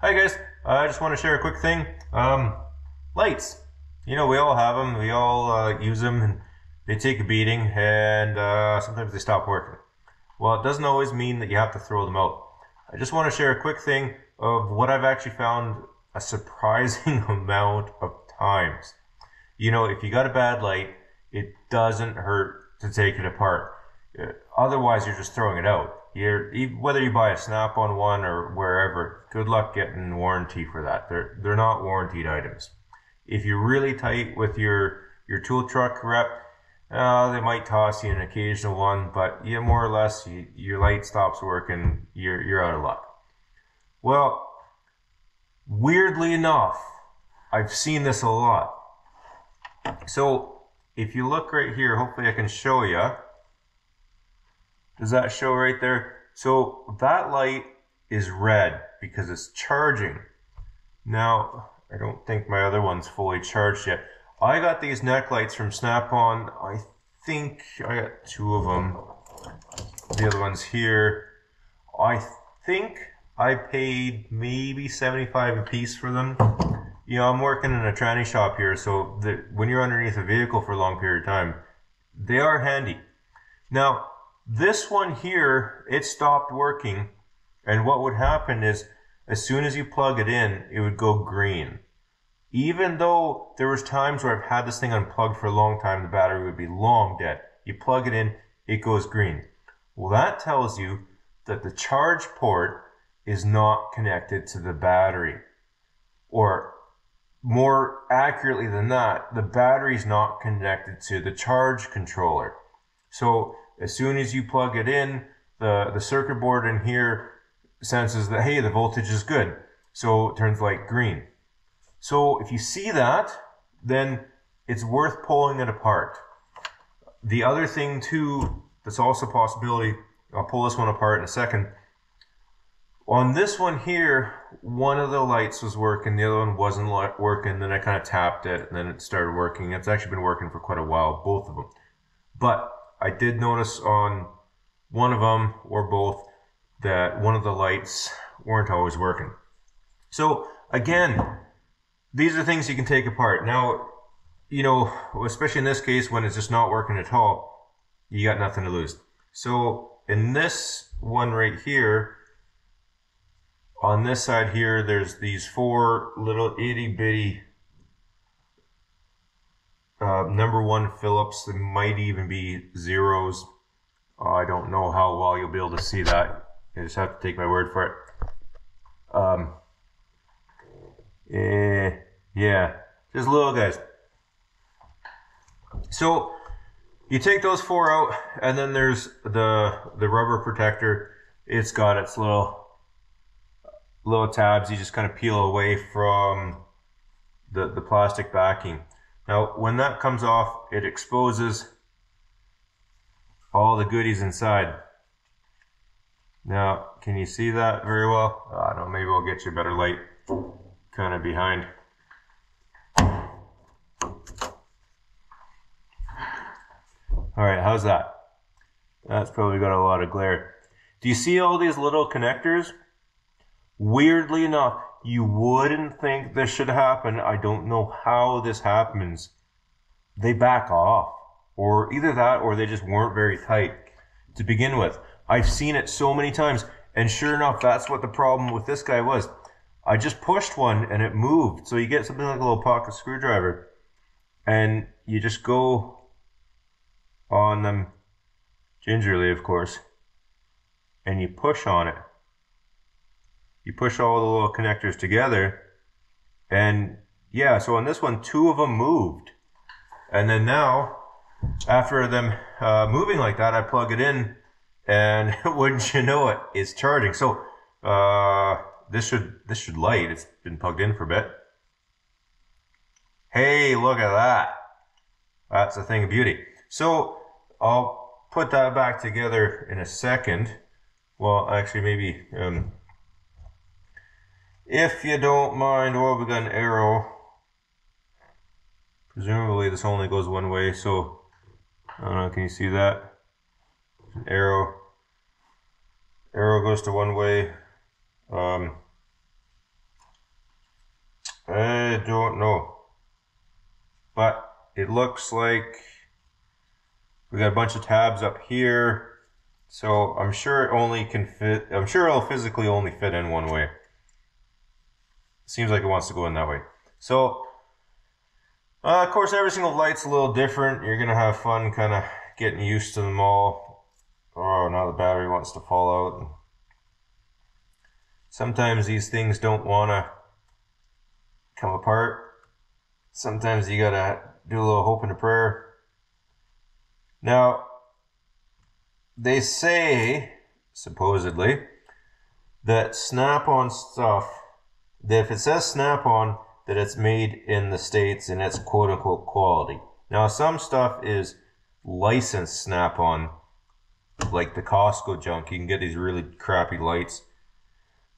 Hi guys, I just want to share a quick thing. Um, lights. You know, we all have them. We all uh, use them, and they take a beating, and uh, sometimes they stop working. Well, it doesn't always mean that you have to throw them out. I just want to share a quick thing of what I've actually found a surprising amount of times. You know, if you got a bad light, it doesn't hurt to take it apart. Uh, otherwise, you're just throwing it out. You're, whether you buy a Snap-on one or wherever, good luck getting warranty for that. They're they're not warranted items. If you're really tight with your your tool truck rep, uh, they might toss you an occasional one, but yeah, more or less, you, your light stops working, you're you're out of luck. Well, weirdly enough, I've seen this a lot. So if you look right here, hopefully I can show you. Does that show right there? So that light is red because it's charging. Now, I don't think my other one's fully charged yet. I got these neck lights from Snap-on. I think I got two of them. The other one's here. I think I paid maybe 75 a piece for them. You know, I'm working in a tranny shop here, so the, when you're underneath a vehicle for a long period of time, they are handy. Now, this one here, it stopped working. And what would happen is as soon as you plug it in, it would go green. Even though there was times where I've had this thing unplugged for a long time, the battery would be long dead. You plug it in, it goes green. Well, that tells you that the charge port is not connected to the battery. Or more accurately than that, the battery is not connected to the charge controller. So as soon as you plug it in, the, the circuit board in here senses that, hey, the voltage is good. So it turns light green. So if you see that, then it's worth pulling it apart. The other thing too, that's also a possibility, I'll pull this one apart in a second. On this one here, one of the lights was working, the other one wasn't working, then I kind of tapped it, and then it started working. It's actually been working for quite a while, both of them. But I did notice on one of them or both that one of the lights weren't always working. So again, these are things you can take apart. Now, you know, especially in this case when it's just not working at all, you got nothing to lose. So in this one right here, on this side here, there's these four little itty bitty uh, number one Phillips, there might even be zeros. Uh, I don't know how well you'll be able to see that. You just have to take my word for it. Um, eh, yeah, just little guys. So you take those four out, and then there's the the rubber protector. It's got its little little tabs. You just kind of peel away from the the plastic backing. Now, when that comes off, it exposes all the goodies inside. Now, can you see that very well? I don't know, maybe we'll get you a better light kind of behind. All right, how's that? That's probably got a lot of glare. Do you see all these little connectors? Weirdly enough, you wouldn't think this should happen. I don't know how this happens. They back off. Or either that or they just weren't very tight to begin with. I've seen it so many times. And sure enough, that's what the problem with this guy was. I just pushed one and it moved. So you get something like a little pocket screwdriver and you just go on them gingerly, of course, and you push on it you push all the little connectors together and yeah so on this one two of them moved. And then now after them uh, moving like that I plug it in and wouldn't you know it it's charging. So uh, this should this should light. It's been plugged in for a bit. Hey look at that. That's a thing of beauty. So I'll put that back together in a second. Well actually maybe um, if you don't mind, well, we got an arrow. Presumably this only goes one way, so I don't know, can you see that? An arrow. Arrow goes to one way. Um, I don't know. But it looks like we got a bunch of tabs up here. So I'm sure it only can fit, I'm sure it'll physically only fit in one way. Seems like it wants to go in that way. So, uh, of course, every single light's a little different. You're going to have fun kind of getting used to them all. Oh, now the battery wants to fall out. Sometimes these things don't want to come apart. Sometimes you got to do a little hope and a prayer. Now, they say, supposedly, that snap on stuff, that if it says snap on, that it's made in the States and it's quote unquote quality. Now, some stuff is licensed snap on, like the Costco junk. You can get these really crappy lights.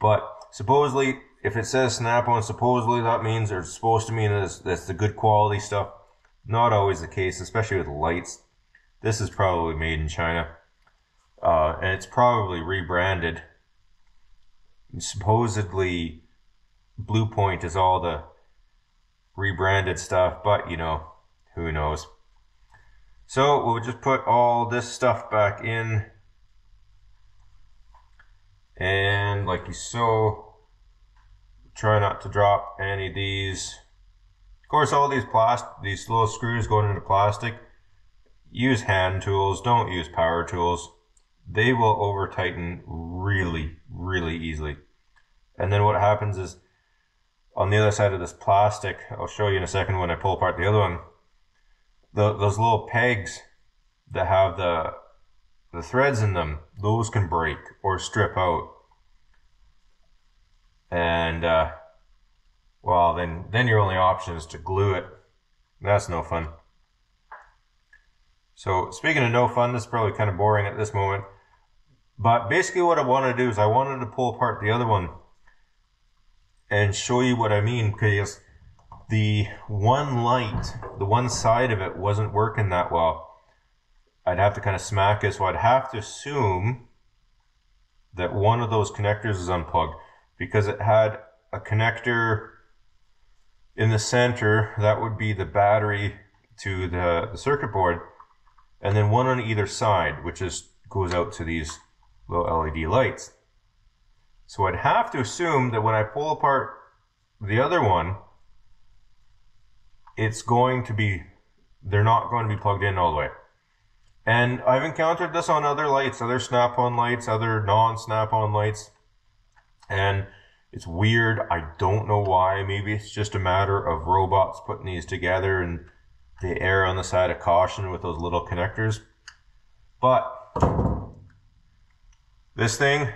But supposedly, if it says snap on, supposedly that means, or supposed to mean that's, that's the good quality stuff. Not always the case, especially with lights. This is probably made in China. Uh, and it's probably rebranded. Supposedly, Bluepoint is all the rebranded stuff, but you know, who knows. So we'll just put all this stuff back in. And like you saw, try not to drop any of these. Of course, all these plastic, these little screws going into plastic, use hand tools, don't use power tools. They will over tighten really, really easily. And then what happens is on the other side of this plastic, I'll show you in a second when I pull apart the other one, the, those little pegs that have the, the threads in them, those can break or strip out. And, uh, well, then, then your only option is to glue it. That's no fun. So speaking of no fun, this is probably kind of boring at this moment. But basically what I want to do is I wanted to pull apart the other one and show you what I mean because the one light, the one side of it wasn't working that well. I'd have to kind of smack it, so I'd have to assume that one of those connectors is unplugged because it had a connector in the center, that would be the battery to the, the circuit board, and then one on either side, which is goes out to these little LED lights. So I'd have to assume that when I pull apart the other one, it's going to be, they're not going to be plugged in all the way. And I've encountered this on other lights, other snap-on lights, other non-snap-on lights. And it's weird. I don't know why. Maybe it's just a matter of robots putting these together and they err on the side of caution with those little connectors. But this thing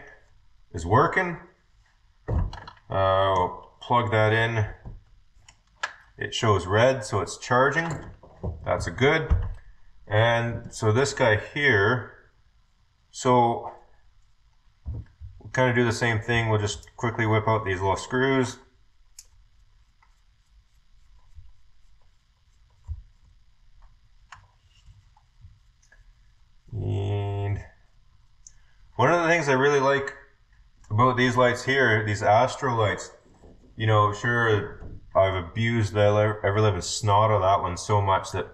is working. Uh, plug that in. It shows red, so it's charging. That's a good. And so this guy here, so we'll kind of do the same thing. We'll just quickly whip out these little screws. And one of the things I really like about these lights here, these Astro lights, you know, sure, I've abused the ever living snot of that one so much that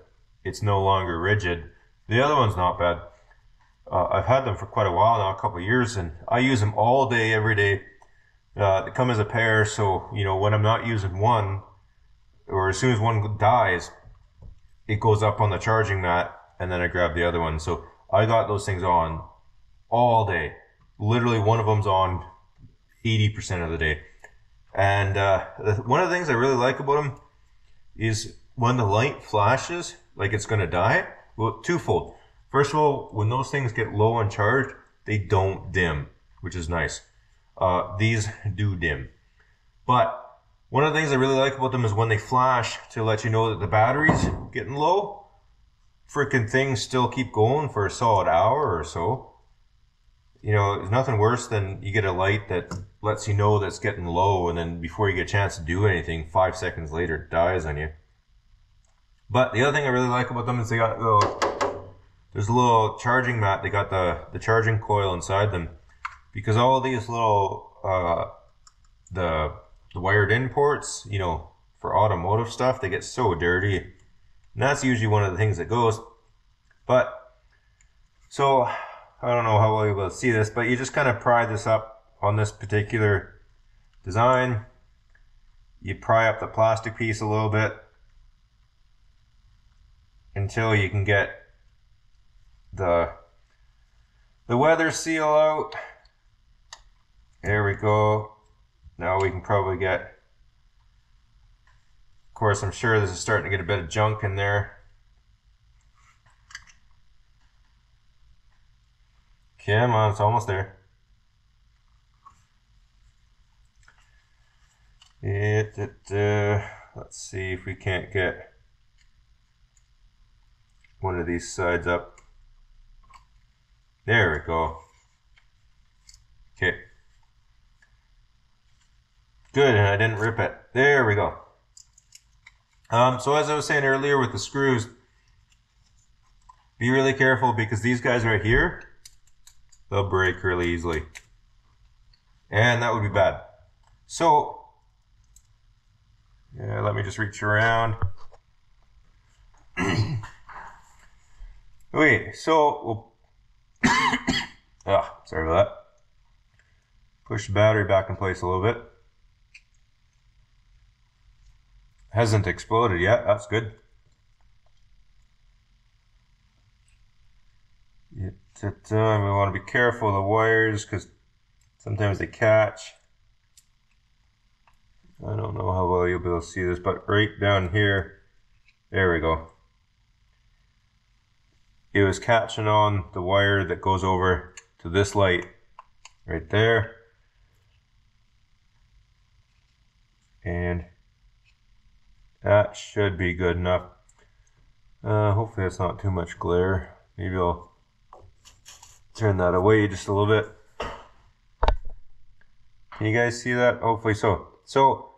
it's no longer rigid. The other one's not bad. Uh, I've had them for quite a while now, a couple of years, and I use them all day, every day. Uh, they come as a pair, so, you know, when I'm not using one, or as soon as one dies, it goes up on the charging mat, and then I grab the other one. So I got those things on all day literally one of them's on 80% of the day. And uh, one of the things I really like about them is when the light flashes, like it's going to die, well, twofold. First of all, when those things get low on charge, they don't dim, which is nice. Uh, these do dim. But one of the things I really like about them is when they flash to let you know that the battery's getting low, freaking things still keep going for a solid hour or so you know, there's nothing worse than you get a light that lets you know that's getting low, and then before you get a chance to do anything, five seconds later, it dies on you. But the other thing I really like about them is they got little, there's a little charging mat. They got the the charging coil inside them, because all these little uh, the the wired in ports, you know, for automotive stuff, they get so dirty. And that's usually one of the things that goes. But, so, I don't know how well you'll be able to see this, but you just kind of pry this up on this particular design. You pry up the plastic piece a little bit until you can get the the weather seal out. There we go. Now we can probably get, of course, I'm sure this is starting to get a bit of junk in there. Come on, it's almost there. It, it uh, let's see if we can't get one of these sides up. There we go. Okay. Good, and I didn't rip it. There we go. Um, so as I was saying earlier with the screws, be really careful because these guys right here, they'll break really easily. And that would be bad. So, yeah, let me just reach around. okay, so we'll Ah, sorry about that. Push the battery back in place a little bit. Hasn't exploded yet, that's good. Uh, we want to be careful of the wires because sometimes they catch. I don't know how well you'll be able to see this, but right down here, there we go it was catching on the wire that goes over to this light right there. And that should be good enough. Uh, hopefully that's not too much glare. Maybe I'll turn that away just a little bit. Can you guys see that? Hopefully so. So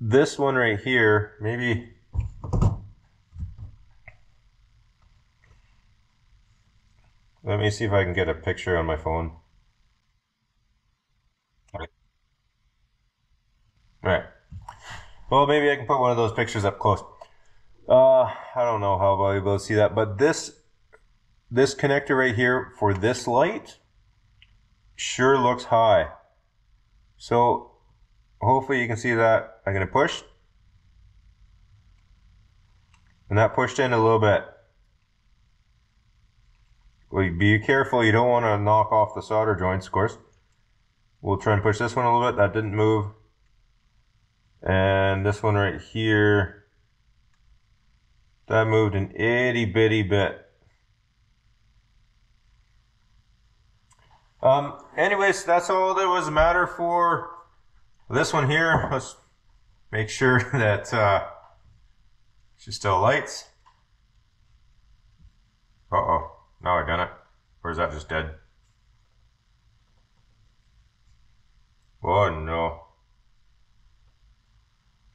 this one right here, maybe Let me see if I can get a picture on my phone. Alright. Well, maybe I can put one of those pictures up close. Uh, I don't know how well you'll to see that, but this this connector right here for this light sure looks high. So hopefully you can see that. I'm going to push. And that pushed in a little bit. Well, be careful, you don't want to knock off the solder joints, of course. We'll try and push this one a little bit, that didn't move. And this one right here, that moved an itty bitty bit. Um, anyways, that's all that was a matter for this one here. Let's make sure that uh, she still lights. Uh-oh. No, I done it. Or is that just dead? Oh no.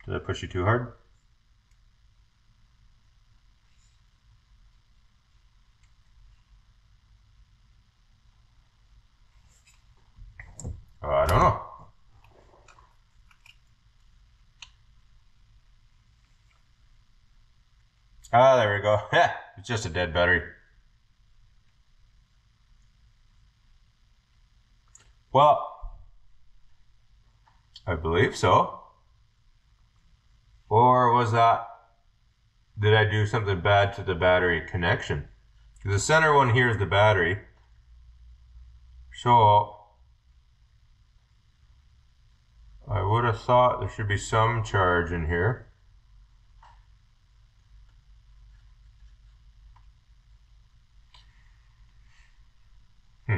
Did I push you too hard? I don't know. Ah, there we go. Yeah, it's just a dead battery. Well, I believe so. Or was that, did I do something bad to the battery connection? The center one here is the battery. So, I would have thought there should be some charge in here. Hmm.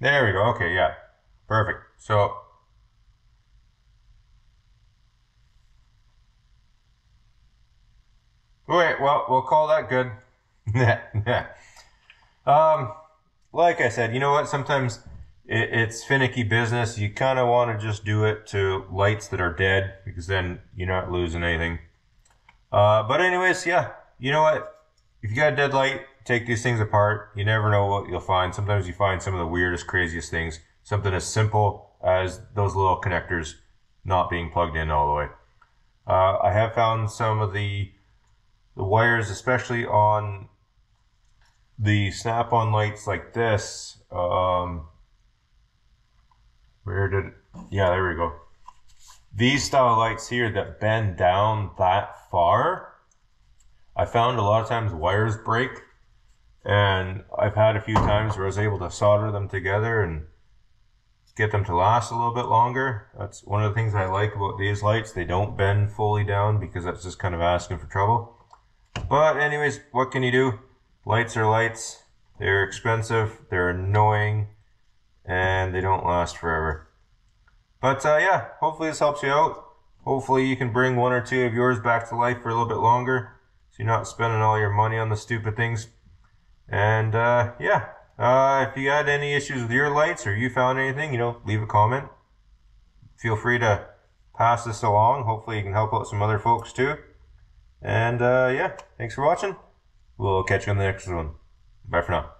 There we go. Okay, yeah. Perfect. So, wait, well, we'll call that good. Um, like I said, you know what? Sometimes it, it's finicky business. You kind of want to just do it to lights that are dead because then you're not losing anything. Uh, but anyways, yeah. You know what? If you got a dead light, take these things apart. You never know what you'll find. Sometimes you find some of the weirdest, craziest things. Something as simple as those little connectors not being plugged in all the way. Uh, I have found some of the the wires, especially on the snap-on lights like this. Um, where did? Yeah, there we go. These style lights here that bend down that far. I found a lot of times wires break, and I've had a few times where I was able to solder them together and get them to last a little bit longer. That's one of the things I like about these lights. They don't bend fully down because that's just kind of asking for trouble. But anyways, what can you do? Lights are lights. They're expensive. They're annoying. And they don't last forever. But uh, yeah, hopefully this helps you out. Hopefully you can bring one or two of yours back to life for a little bit longer. So you're not spending all your money on the stupid things. And uh, yeah, uh, if you had any issues with your lights or you found anything, you know, leave a comment. Feel free to pass this along. Hopefully you can help out some other folks too. And uh, yeah, thanks for watching. We'll catch you on the next one. Bye for now.